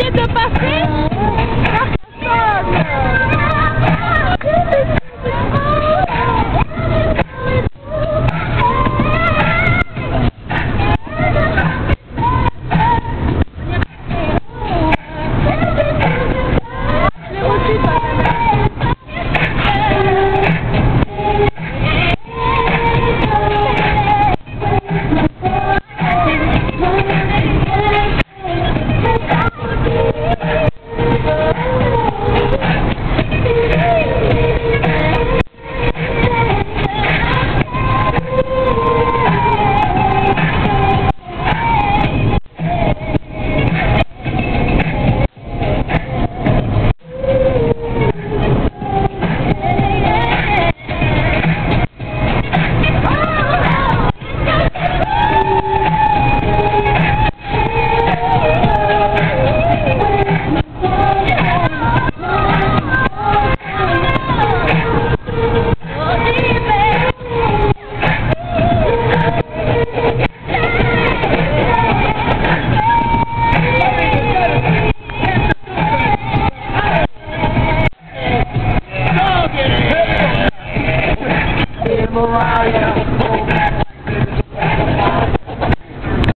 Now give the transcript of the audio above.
oublié de passer.